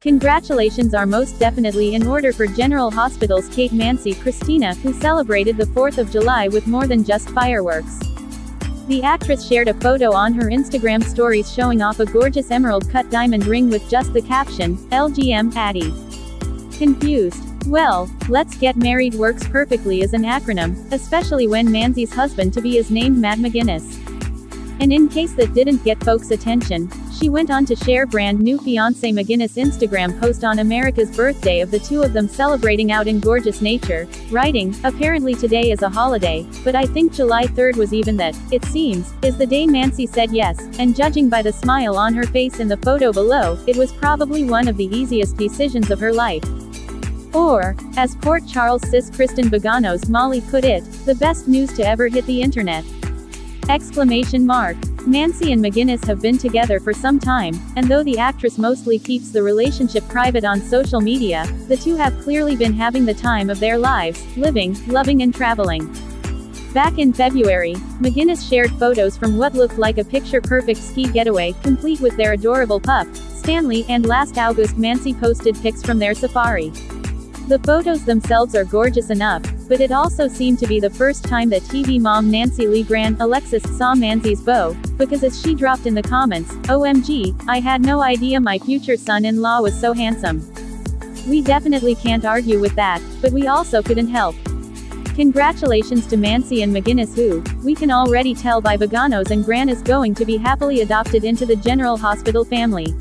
Congratulations are most definitely in order for General Hospital's Kate Mansi Kristina, who celebrated the 4th of July with more than just fireworks. The actress shared a photo on her Instagram stories showing off a gorgeous emerald cut diamond ring with just the caption, LGM Addie. Confused? Well, Let's Get Married works perfectly as an acronym, especially when Mansi's husband to be is named Matt McGuinness. And in case that didn't get folks' attention, she went on to share brand new fiancé McGinnis Instagram post on America's birthday of the two of them celebrating out in gorgeous nature, writing, apparently today is a holiday, but I think July 3rd was even that, it seems, is the day Mansi said yes, and judging by the smile on her face in the photo below, it was probably one of the easiest decisions of her life. Or, as Port Charles sis Kristen Baganos Molly put it, the best news to ever hit the internet. Exclamation mark. Mansi and McGuinness have been together for some time, and though the actress mostly keeps the relationship private on social media, the two have clearly been having the time of their lives, living, loving and traveling. Back in February, McGuinness shared photos from what looked like a picture-perfect ski getaway, complete with their adorable pup, Stanley, and last August Mansi posted pics from their safari. The photos themselves are gorgeous enough, but it also seemed to be the first time that TV mom Nancy Lee Grahn Alexis saw Mansi's beau, because as she dropped in the comments, OMG, I had no idea my future son-in-law was so handsome. We definitely can't argue with that, but we also couldn't help. Congratulations to Mansi and McGuinness who, we can already tell by Baganos and Grahn is going to be happily adopted into the General Hospital family.